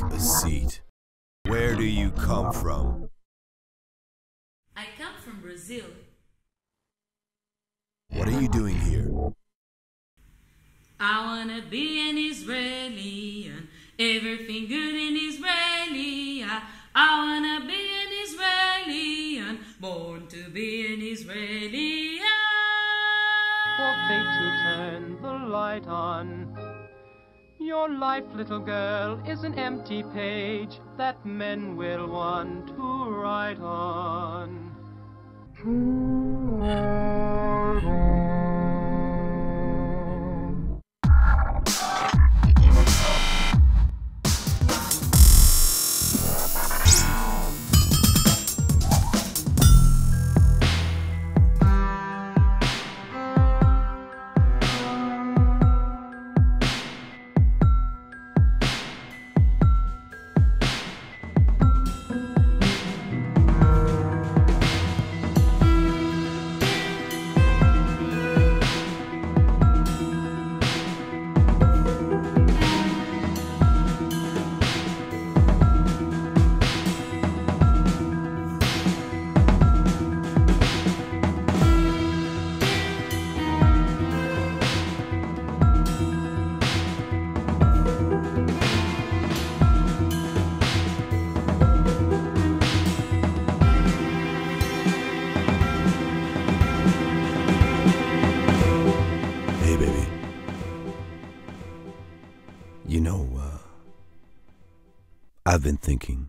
Take a seat. Where do you come from? I come from Brazil. What are you doing here? I wanna be an Israeli, and everything good in Israeli. I, I wanna be an Israeli, and born to be an Israeli. for fate to turn the light on. Your life, little girl, is an empty page that men will want to write on. I've been thinking.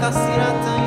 Yene